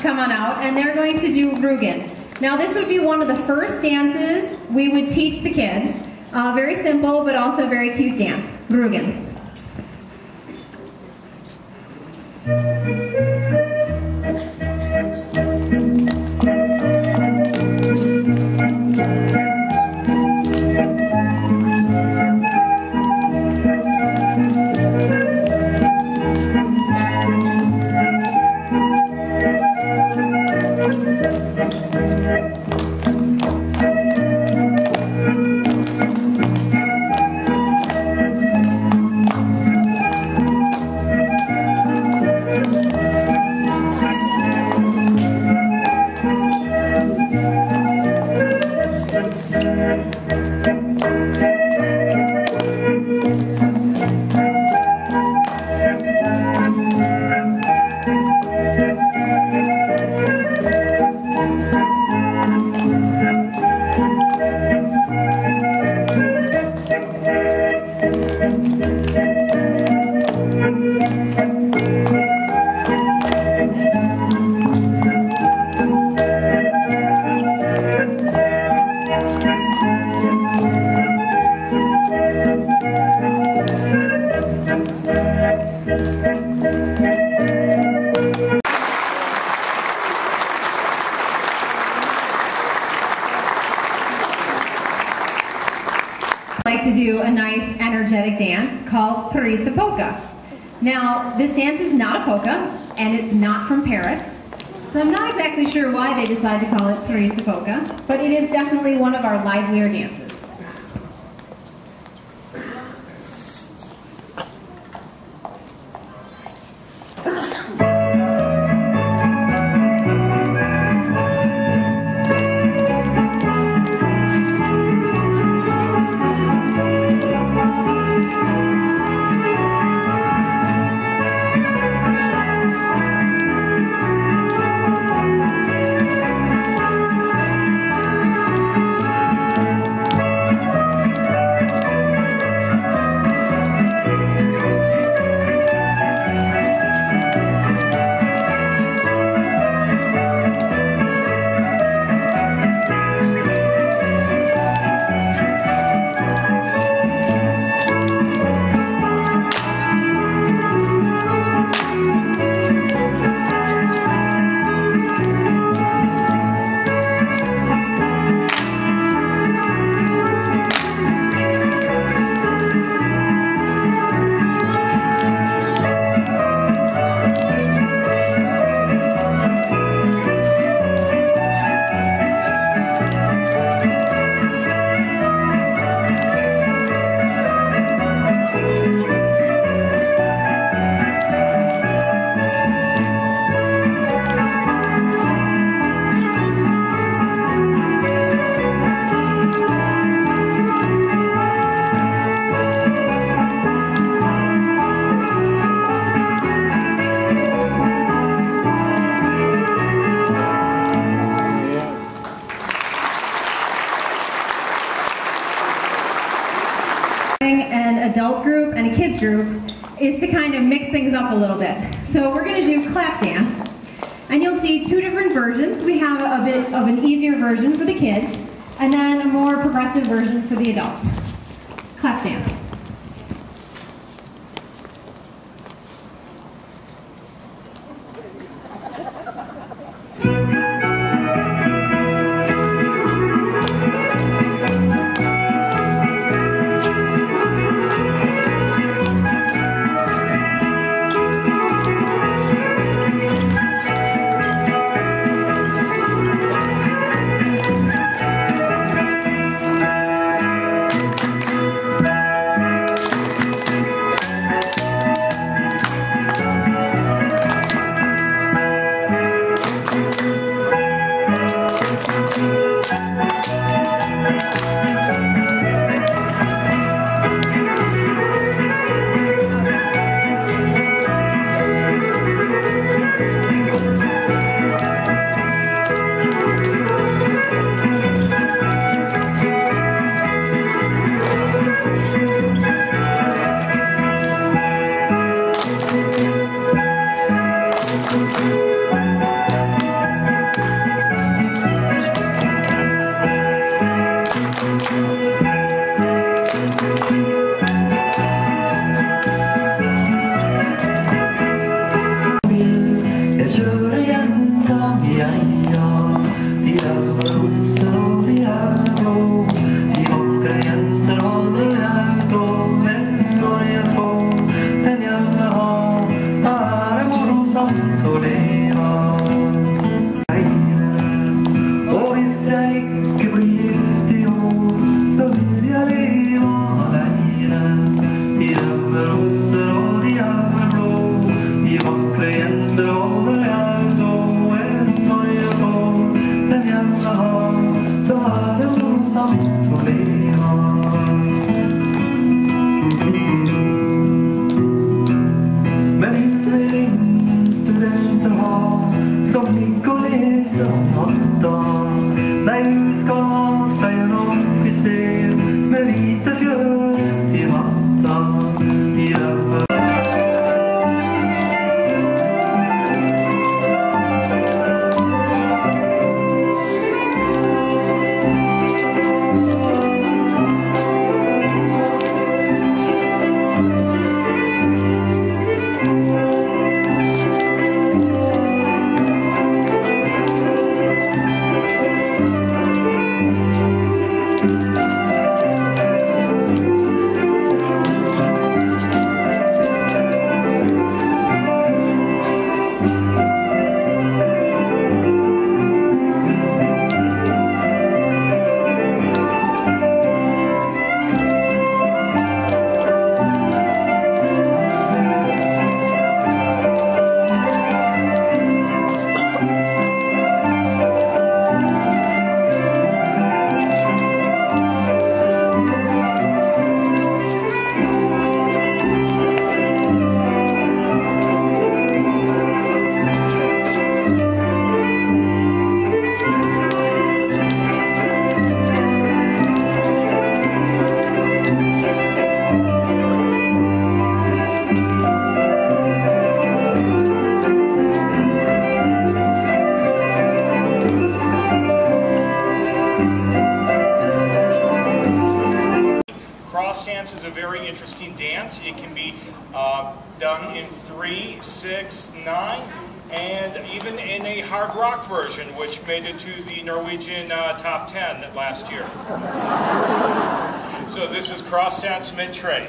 come on out, and they're going to do Rugen. Now, this would be one of the first dances we would teach the kids. Uh, very simple, but also very cute dance. Rugen. Like to do a nice energetic dance called Parisa Polka. Now, this dance is not a polka, and it's not from Paris, so I'm not exactly sure why they decided to call it Parisa Polka, but it is definitely one of our livelier dances. Things up a little bit. So we're going to do clap dance. And you'll see two different versions. We have a bit of an easier version for the kids, and then a more progressive version for the adults. Clap dance. Å a very interesting dance. It can be uh, done in three, six, nine, and even in a hard rock version, which made it to the Norwegian uh, top 10 last year. so this is cross dance mid-trade.